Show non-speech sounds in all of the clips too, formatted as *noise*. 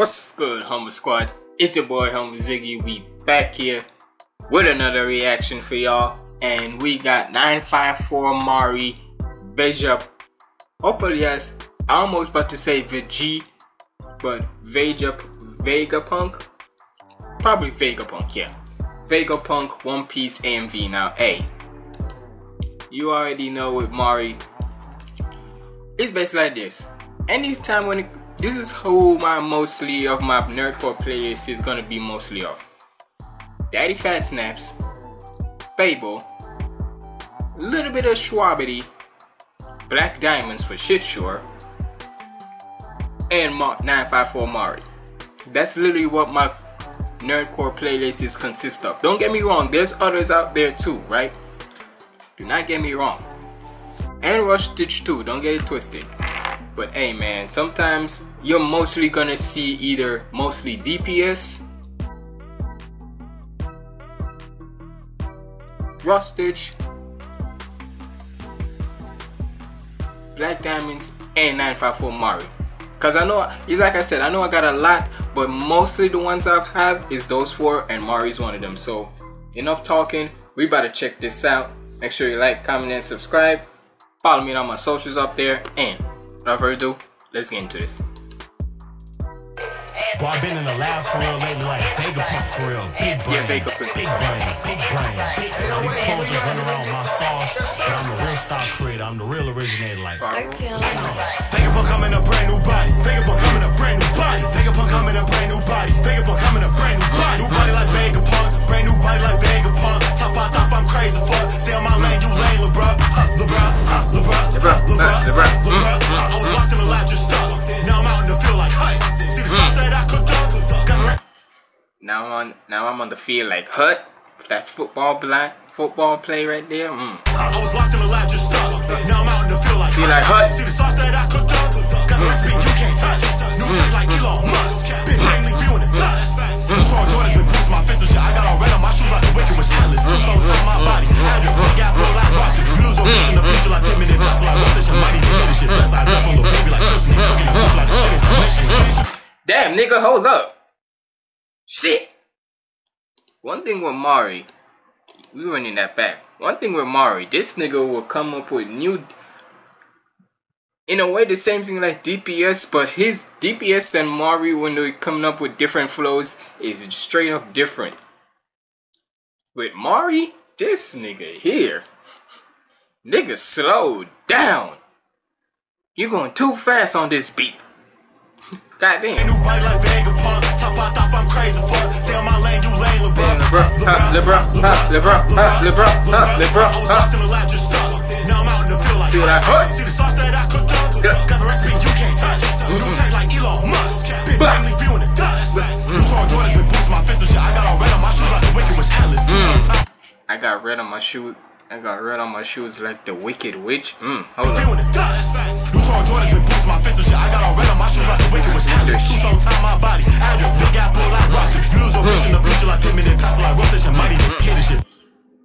What's good, Humble Squad? It's your boy Humble Ziggy. We back here with another reaction for y'all, and we got 954 Mari Veja. Hopefully, yes, I almost about to say Vg, but Veja Vegapunk, probably Vegapunk, yeah. Vegapunk One Piece AMV. Now, A, you already know with Mari, it's basically like this. Anytime when it, this is who my mostly of my nerdcore playlist is gonna be mostly of. Daddy Fat Snaps, FabvL, a little bit of Shwabadi, Black Diamonds for shit sure, and Mark 954 Mari. That's literally what my nerdcore playlist is consist of. Don't get me wrong, there's others out there too, right? Do not get me wrong. And Rustage too, don't get it twisted. But hey man, sometimes you're mostly gonna see either mostly DPS, Rustage, Black Diamonds, and 954 Mari. Cause I know, it's like I said, I know I got a lot, but mostly the ones I've had is those four, and Mari's one of them. So enough talking, we about to check this out. Make sure you like, comment, and subscribe. Follow me on my socials up there, and without further ado, let's get into this. Boy, I've been in the lab for real lately, like Vegapunk for real. Big brain, Yeah, Vegapunk. big brain, big brain. And all these clones just running around my sauce, but I'm the real style creator. I'm the real originator, like. Vegapunk coming a brand new body. Vegapunk coming a brand new body. Vegapunk coming a brand new body. Vegapunk coming a brand new body. New body like Vegapunk, brand new body like Vegapunk. Top out, top, I'm crazy fuck. Stay on my lane, you lame, LeBron. LeBron, on, on the field like Hut, that football blind, football play right there. Mm. I was locked in the lab, just stuck. Now I'm out in the field like, like Hut. See the sauce that I cooked up. Got a recipe you can't touch. You taste like Elon Musk. Been mainly viewing the dust. Strong Jordans been boosting my fist and shit. I got all red on my shoes like a wicked witch Atlas. Two tones on my body. Andrew, big roll like rocket. You lose a vision, the vision like pimp in it. That's like rotation, mighty, they hit this shit. Bless, I jump on the baby like Christian. Cooking the booth like the shit is a mission. Damn, nigga, hold up. Shit. One thing with Mari, we running that back. One thing with Mari, this nigga will come up with new. In a way, the same thing like DPS, but his DPS and Mari, when they're coming up with different flows, is straight up different. With Mari, this nigga here, nigga, slow down. You going too fast on this beat. *laughs* Goddamn. LeBron, huh, LeBron, huh, LeBron, huh, LeBron, huh, was in the. Now I'm out in the field like, like Hut. See the sauce that I cooked up. Got a recipe you can't touch. You taste like Elon Musk. Been Bah. mainly viewing the dust. Strong Jordans been boosting my fist and shit. I got all red on my shoes like a wicked. Two tones I got red on my shoe. I got red on my shoes like the Wicked Witch. Mm, hold the dust. New Strong Jordans been boosting my and shit. I got all red on my shoes like a wicked witch. Two my body. Andrew, big gap, like rocket. You lose a vision, the vision like pimp in it. Pass like rotation, mighty, shit.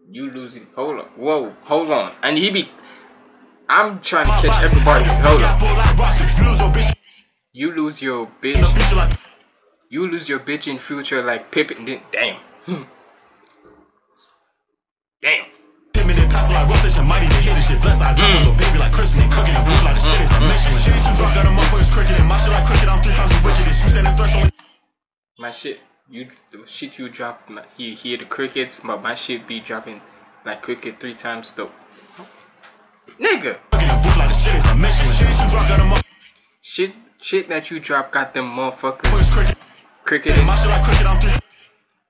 You losing. Hold up. Whoa, hold on. And he be. I'm trying to catch everybody's. Hold up. You lose your bitch. You lose your bitch in future like Pippin. Then, damn. *laughs* Hmm. Damn. My shit, you the shit you drop, my, he hear the crickets, but my shit be dropping like cricket three times though. Nigga, shit, shit that you drop got them motherfuckers cricket.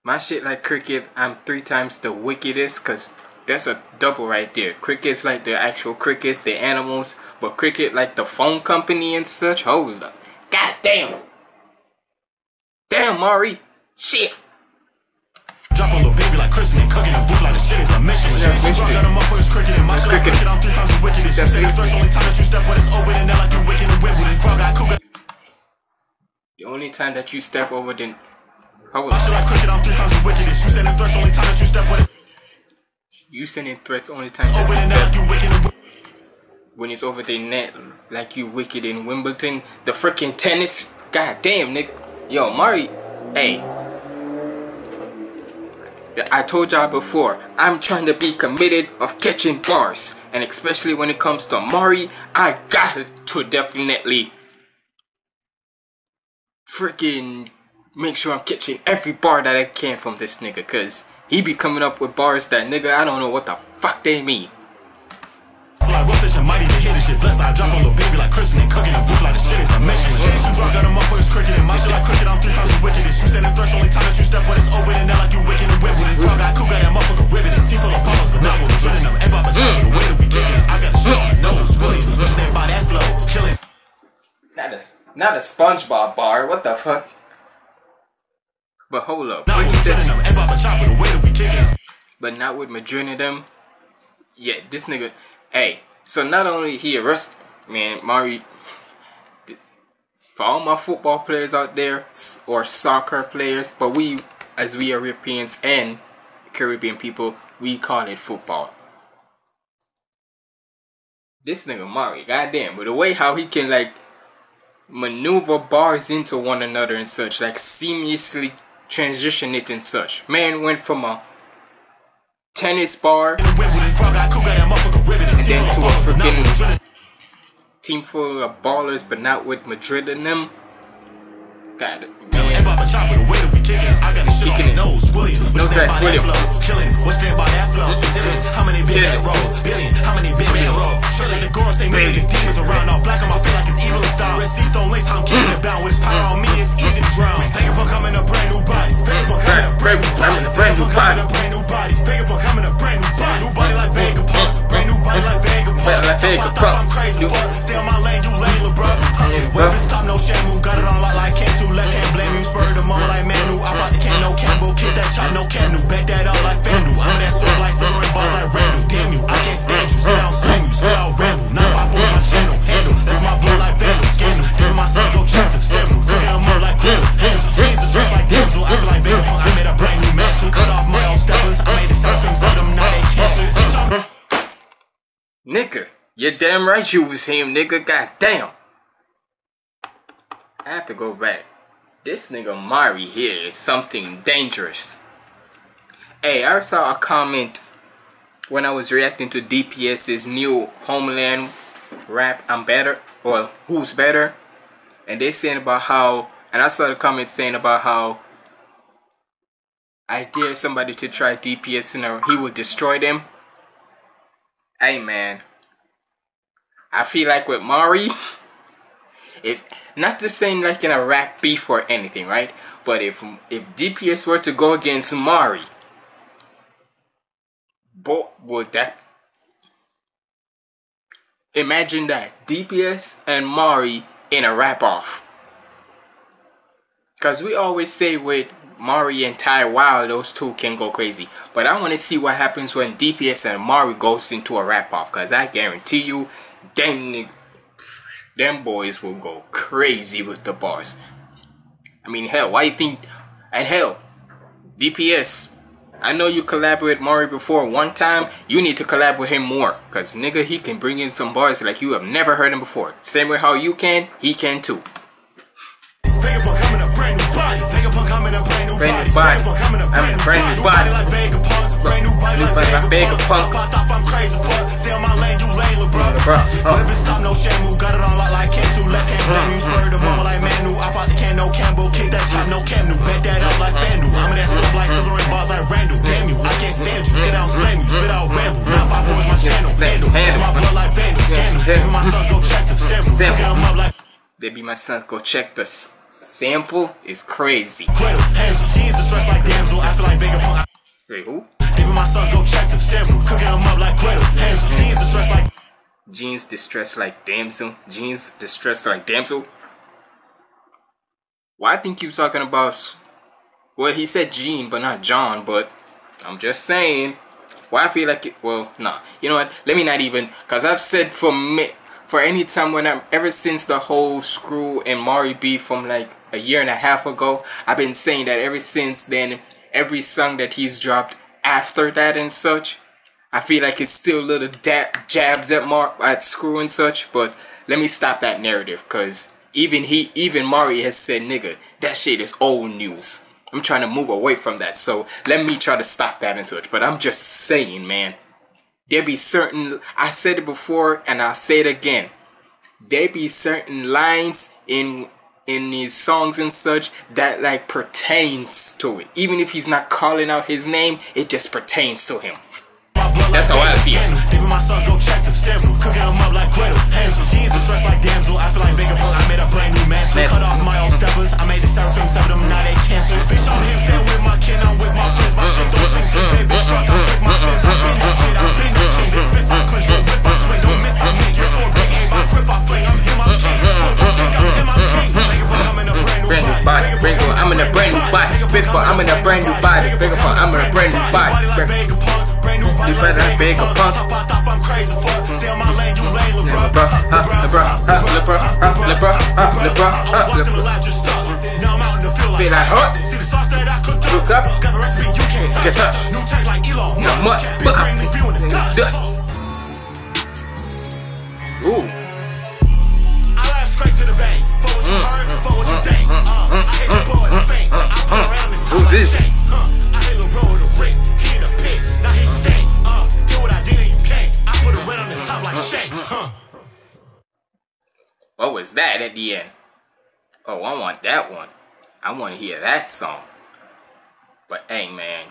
My shit like cricket, I'm three times the wickedest, cause that's a double right there. Cricket's like the actual crickets, the animals, but cricket like the phone company and such. Hold up, god damn, damn Mari, shit. Drop a little baby like Kristen and cooking and booth like the shit is a mission. Yeah, mission. Got a motherfuckers cricket and my shit cricket. I'm three times the wickedest. You say the threats only time that you step when it's over and then like you wicked and whip with it. Frog got cougar. The only time that you step over, then hold up. shit like cricket. I'm three times the wickedest. You say the threats only time that you step when it's You sending threats only time that over you and then like step you wicked and whip. when it's over the net, like you wicked in Wimbledon, the freaking tennis. God damn, nigga. Yo, Mari, hey. I told y'all before, I'm trying to be committed of catching bars. And especially when it comes to Mari, I got to definitely freaking make sure I'm catching every bar that I can from this nigga. Cause he be coming up with bars that nigga, I don't know what the fuck they mean like rotation, mighty to hit this shit. Bless, I drop on little baby like Christian and cooking a booth like the shit is a mission. Shit, you drunk, got a motherfuckers cricket and my shit like cricket. I'm three times as wicked as you said the thresh. Only time that you step when it's over and now like you wicked and whip with it. Drunk, got cool, got that motherfucker riveted. Team full of bombs, but not with the drilling them. Everybody but the way that we kicking. I got the shit on the nose, Willie. Listen by that flow, killing. Not a, not a SpongeBob bar. What the fuck? But hold up. Now he said, them, the way that we But not with Madrid and them. Yeah, this nigga. Hey, so not only he arrest man, Mari for all my football players out there or soccer players, but we as we Europeans and Caribbean people, we call it football. This nigga Mari, goddamn, but the way how he can like maneuver bars into one another and such, like seamlessly transition it and such. Man went from a tennis bar and then to a freaking team full of ballers but not with Madrid in them. Got it. Man. Kicking it. Nose ass William. Killing. What's that by that flow? How many billion roll? Billion. How many billion roll? Surely the girls ain't say million demons around all black on my face like it's evil style. Receipts don't lace how I'm it bound. With his power on me, it's easy to drown. Thank you for coming a brand new body. Thank you for coming a brand new body. Thank you for coming a brand new body. Thank you for coming a brand new body. New body like Vegapunk. Brand new body like Vegapunk. Like Vegapunk. I'm crazy fuck. Stay on my lane, you lane, bro. Weapon stop, no shamu. Got it on lock like can't too. Left hand blame you. Spur them on like Manu. I brought the can, no Campbell. Kick that chop, no candle. Bet that out like FanDuel. I'm that sword like silver and balls like Randall. Damn you, I can't stand you. Spit out slam you. Spit out ramble. Not my boy, my channel. You damn right you was him, nigga. God damn. I have to go back. This nigga Mari here is something dangerous. Hey, I saw a comment when I was reacting to DPS's new Homeland rap, I'm better, or who's better. And they saying about how, and I saw the comment saying about how I dare somebody to try DPS and he will destroy them. Hey man, I feel like with Mari, if not the same like in a rap beef or anything, right? But if if DPS were to go against Mari, but would that imagine that DPS and Mari in a rap off? Cause we always say with Mari and Ty Wild, those two can go crazy. But I want to see what happens when DPS and Mari goes into a rap off. Cause I guarantee you, them, them boys will go crazy with the bars. I mean, hell, why you think? And hell, DPS. I know you collaborate Mari before one time. You need to collaborate with him more. Cause nigga, he can bring in some bars like you have never heard him before. Same way how you can, he can too. Brand new body. Brand new body. I'm a brand new body brand new body like my of punk. Thought I'm crazy, fuck. Stay on my lane, you lane, LeBron. Never stop, no shamu. Got it on lock like can. Left hand blame you, mm, spurred them mm, on mm. like Manu. I bought the can, no Campbell. Kick that chop, no Camnu. Bet that up like FanDuel. I'm in that silk like and balls like Randall. Damn you, I can't stand you. Sit down, slam you. Spit out ramble. Now five boys, my channel. Handle. My blood like Vandal. Scandal. Even my sons go check them. Several. Cooking them up like. They be my sons go check the sample is crazy. Griddle, hands, jeans, distressed like damsel. I feel like Vegapunk. Wait, who? My sons go check them several, cooking them up like. Hands, jeans distressed like. Jeans distressed like damsel. Jeans distressed like damsel. Well, I think you're talking about. Well, he said Jean, but not John. But I'm just saying. Well, I feel like it. Well, nah. You know what? Let me not even. Cause I've said for me, for any time when I'm ever since the whole Screw and Mari beef from like a year and a half ago, I've been saying that ever since then every song that he's dropped after that and such. I feel like it's still little jabs at Mark at Screw and such, but let me stop that narrative because Even he, even Mari has said, nigga, that shit is old news. I'm trying to move away from that. So let me try to stop that and such. But I'm just saying, man, there be certain, I said it before and I'll say it again. There be certain lines in in his songs and such that like pertains to it. Even if he's not calling out his name, it just pertains to him. That's how I feel. Even my sons go check them, several, cooking them up like Gretel, Hansel. Jesus dressed like damsel, I feel like bigger I made a brand new mantle. Cut off my old steppers, I made the seraphim, some of them now they cancel. Bitch, I'm with my kin, I'm with my friends. My shit don't sing to body. I'm in a brand new body. Bigger Big I'm in a brand new body. You better big a punk. LeBron, huh, LeBron, huh, LeBron, huh, LeBron, huh, LeBron, huh, LeBron. Be like, huh? Look up. Get Elon, not much, but I'm in the dust. Ooh. Ooh, this. What was that at the end? Oh, I want that one. I want to hear that song. But hey, man.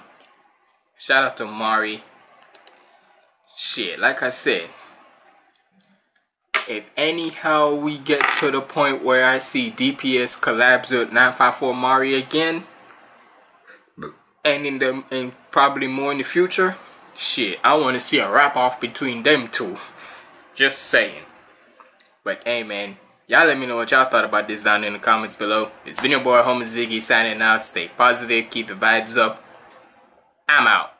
Shout out to Mari. Shit, like I said. If anyhow we get to the point where I see DPS collabs with 954 Mari again, and in the and probably more in the future, shit, I want to see a wrap off between them two. Just saying. But hey man, y'all let me know what y'all thought about this down in the comments below. It's been your boy Humble Ziggy signing out. Stay positive, keep the vibes up. I'm out.